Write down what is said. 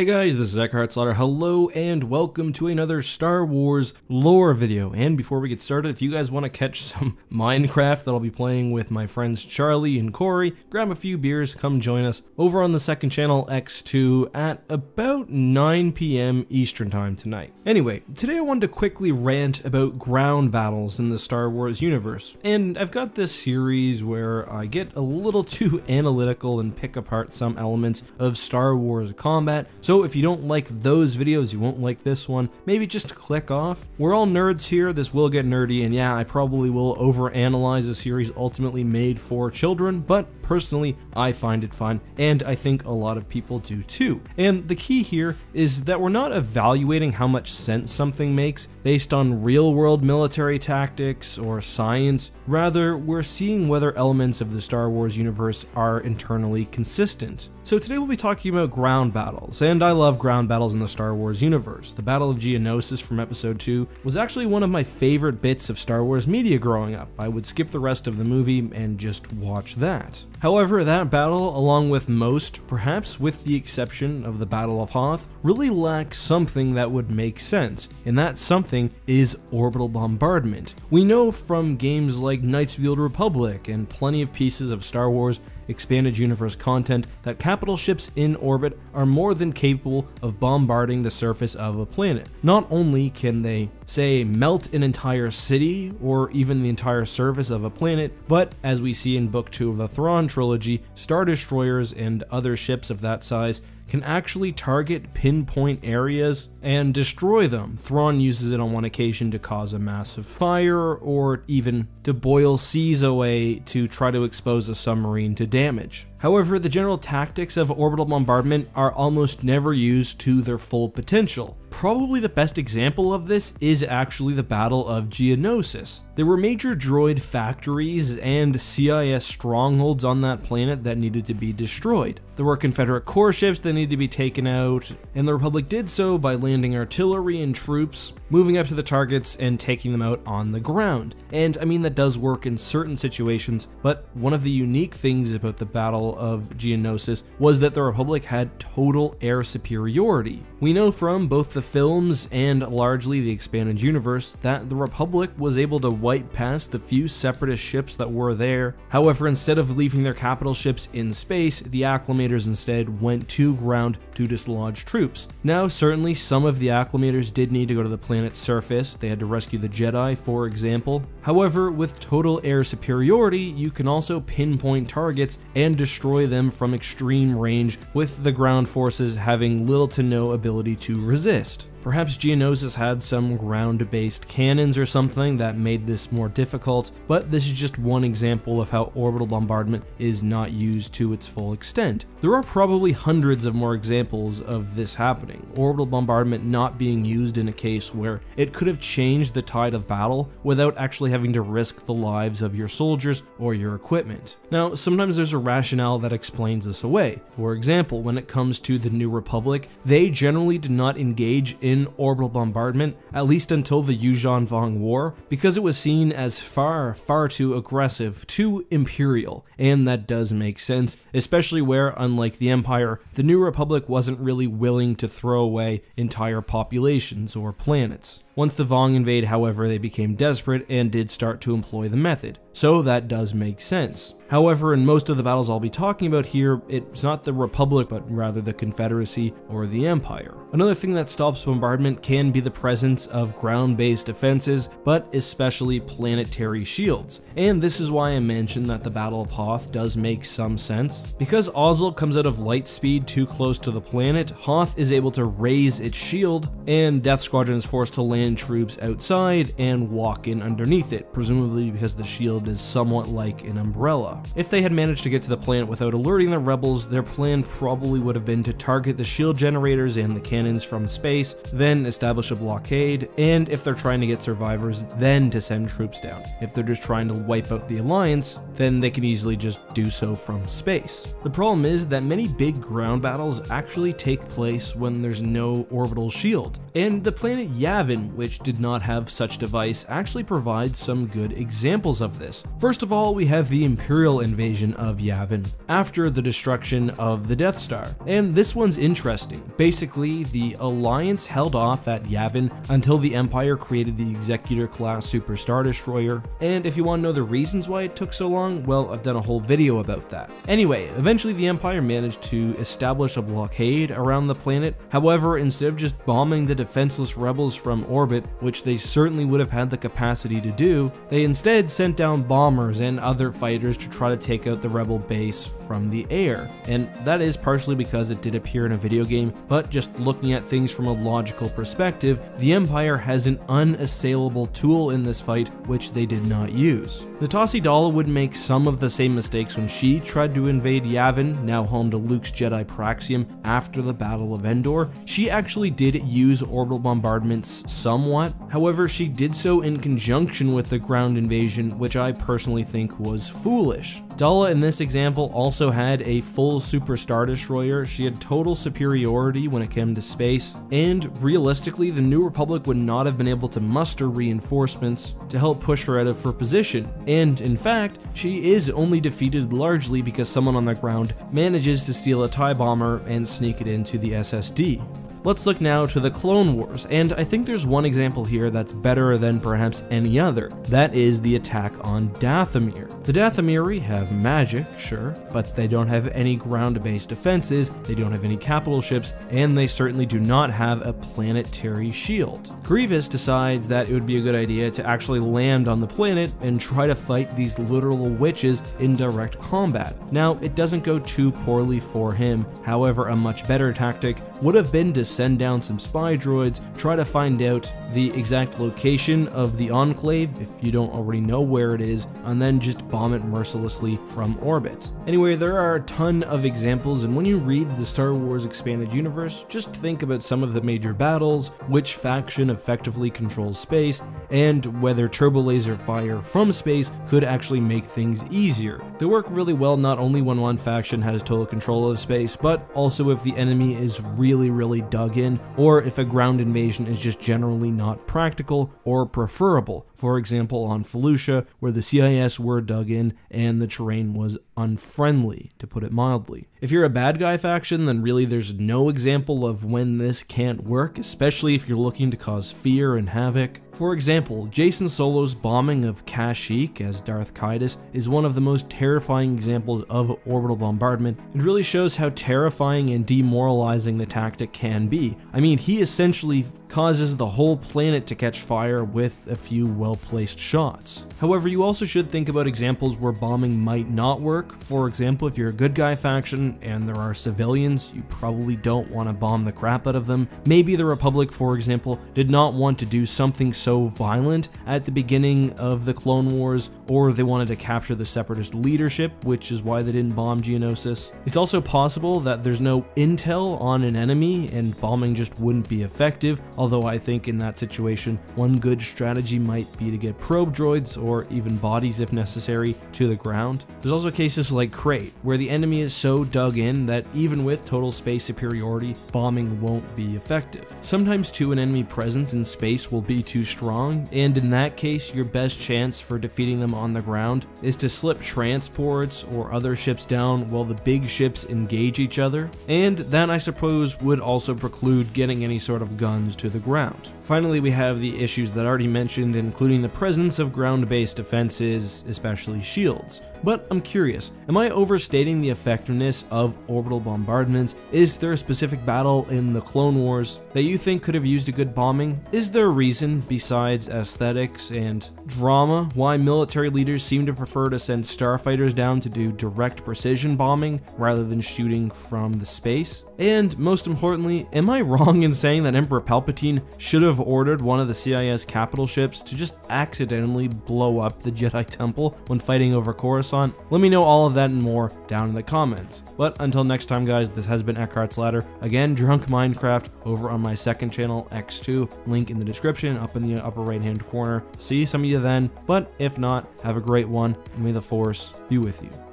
Hey guys, this is Eckhart's Ladder. Hello and welcome to another Star Wars lore video. And before we get started, if you guys want to catch some Minecraft that I'll be playing with my friends Charlie and Corey, grab a few beers, come join us over on the second channel X2 at about 9 p.m. Eastern time tonight. Anyway, today I wanted to quickly rant about ground battles in the Star Wars universe. And I've got this series where I get a little too analytical and pick apart some elements of Star Wars combat. So if you don't like those videos, you won't like this one, maybe just click off. We're all nerds here, this will get nerdy, and yeah, I probably will overanalyze a series ultimately made for children, but personally, I find it fun, and I think a lot of people do too. And the key here is that we're not evaluating how much sense something makes based on real world military tactics or science, rather, we're seeing whether elements of the Star Wars universe are internally consistent. So today we'll be talking about ground battles, and I love ground battles in the Star Wars universe. The Battle of Geonosis from Episode 2 was actually one of my favorite bits of Star Wars media growing up. I would skip the rest of the movie and just watch that. However, that battle, along with most, perhaps with the exception of the Battle of Hoth, really lacks something that would make sense, and that something is orbital bombardment. We know from games like Knights of the Old Republic and plenty of pieces of Star Wars expanded universe content that capital ships in orbit are more than capable of bombarding the surface of a planet. Not only can they, say, melt an entire city or even the entire surface of a planet, but as we see in Book 2 of the Thrawn trilogy, Star Destroyers and other ships of that size can actually target pinpoint areas and destroy them. Thrawn uses it on one occasion to cause a massive fire or even to boil seas away to try to expose a submarine to damage. However, the general tactics of orbital bombardment are almost never used to their full potential. Probably the best example of this is actually the Battle of Geonosis. There were major droid factories and CIS strongholds on that planet that needed to be destroyed. There were Confederate core ships that needed to be taken out, and the Republic did so by landing artillery and troops, moving up to the targets and taking them out on the ground. And I mean, that does work in certain situations, but one of the unique things about the Battle of Geonosis was that the Republic had total air superiority. We know from both the films and largely the expanded universe that the Republic was able to wipe past the few separatist ships that were there. However, instead of leaving their capital ships in space, the Acclamators instead went to ground to dislodge troops. Now, certainly some of the Acclamators did need to go to the planet's surface, they had to rescue the Jedi, for example. However, with total air superiority, you can also pinpoint targets and destroy them from extreme range, with the ground forces having little to no ability to resist. Perhaps Geonosis had some ground-based cannons or something that made this more difficult, but this is just one example of how orbital bombardment is not used to its full extent. There are probably hundreds of more examples of this happening, orbital bombardment not being used in a case where it could have changed the tide of battle without actually having to risk the lives of your soldiers or your equipment. Now, sometimes there's a rationale that explains this away. For example, when it comes to the New Republic, they generally did not engage in in orbital bombardment, at least until the Yuuzhan Vong War, because it was seen as far, far too aggressive, too imperial, and that does make sense, especially where, unlike the Empire, the New Republic wasn't really willing to throw away entire populations or planets. Once the Vong invade, however, they became desperate and did start to employ the method, so that does make sense. However, in most of the battles I'll be talking about here, it's not the Republic, but rather the Confederacy or the Empire. Another thing that stops bombardment can be the presence of ground-based defenses, but especially planetary shields. And this is why I mentioned that the Battle of Hoth does make some sense. Because Ozzel comes out of light speed too close to the planet, Hoth is able to raise its shield, and Death Squadron is forced to land troops outside and walk in underneath it, presumably because the shield is somewhat like an umbrella. If they had managed to get to the planet without alerting the rebels, their plan probably would have been to target the shield generators and the cannons from space, then establish a blockade, and if they're trying to get survivors, then to send troops down. If they're just trying to wipe out the Alliance, then they can easily just do so from space. The problem is that many big ground battles actually take place when there's no orbital shield, and the planet Yavin which did not have such device, actually provides some good examples of this. First of all, we have the Imperial invasion of Yavin after the destruction of the Death Star. And this one's interesting. Basically, the Alliance held off at Yavin until the Empire created the Executor class Super Star Destroyer. And if you want to know the reasons why it took so long, well, I've done a whole video about that. Anyway, eventually the Empire managed to establish a blockade around the planet. However, instead of just bombing the defenseless rebels from orbit, which they certainly would have had the capacity to do, they instead sent down bombers and other fighters to try to take out the rebel base from the air. And that is partially because it did appear in a video game, but just looking at things from a logical perspective, the Empire has an unassailable tool in this fight which they did not use. Natasi Daala would make some of the same mistakes when she tried to invade Yavin, now home to Luke's Jedi Praxium, after the Battle of Endor. She actually did use orbital bombardments somewhat, however she did so in conjunction with the ground invasion, which I personally think was foolish. Daala in this example also had a full Super Star Destroyer, she had total superiority when it came to space, and realistically the New Republic would not have been able to muster reinforcements to help push her out of her position and in fact, she is only defeated largely because someone on the ground manages to steal a TIE bomber and sneak it into the SSD. Let's look now to the Clone Wars, and I think there's one example here that's better than perhaps any other. That is the attack on Dathomir. The Dathomiri have magic, sure, but they don't have any ground-based defenses, they don't have any capital ships, and they certainly do not have a planetary shield. Grievous decides that it would be a good idea to actually land on the planet and try to fight these literal witches in direct combat. Now, it doesn't go too poorly for him, however, a much better tactic would have been to send down some spy droids, try to find out the exact location of the Enclave if you don't already know where it is, and then just bomb it mercilessly from orbit. Anyway, there are a ton of examples, and when you read the Star Wars Expanded Universe, just think about some of the major battles, which faction effectively controls space, and whether turbo laser fire from space could actually make things easier. They work really well not only when one faction has total control of space, but also if the enemy is really, really dug in, or if a ground invasion is just generally not practical or preferable. For example, on Felucia, where the CIS were dug in and the terrain was unfriendly, to put it mildly. If you're a bad guy faction, then really there's no example of when this can't work, especially if you're looking to cause fear and havoc. For example, Jacen Solo's bombing of Kashyyyk as Darth Caedus is one of the most terrifying examples of orbital bombardment. It really shows how terrifying and demoralizing the tactic can be. I mean, he essentially causes the whole planet to catch fire with a few well-placed shots. However, you also should think about examples where bombing might not work. For example, if you're a good guy faction and there are civilians, you probably don't want to bomb the crap out of them. Maybe the Republic, for example, did not want to do something so violent at the beginning of the Clone Wars, or they wanted to capture the Separatist leadership, which is why they didn't bomb Geonosis. It's also possible that there's no intel on an enemy and bombing just wouldn't be effective, although I think in that situation, one good strategy might be to get probe droids or even bodies if necessary to the ground. There's also cases like Crait, where the enemy is so dug in that even with total space superiority, bombing won't be effective. Sometimes too an enemy presence in space will be too strong, and in that case your best chance for defeating them on the ground is to slip transports or other ships down while the big ships engage each other, and that I suppose would also preclude getting any sort of guns to the ground. Finally, we have the issues that I already mentioned, including the presence of ground-based defenses, especially shields. But I'm curious, am I overstating the effectiveness of orbital bombardments? Is there a specific battle in the Clone Wars that you think could have used a good bombing? Is there a reason, besides aesthetics and drama, why military leaders seem to prefer to send starfighters down to do direct precision bombing rather than shooting from the space? And most importantly, am I wrong in saying that Emperor Palpatine should have ordered one of the CIS capital ships to just accidentally blow up the Jedi Temple when fighting over Coruscant? Let me know all of that and more down in the comments. But until next time guys, this has been Eckhart's Ladder. Again, Drunk Minecraft over on my second channel, X2, link in the description up in the upper right hand corner. See some of you then, but if not, have a great one, and may the Force be with you.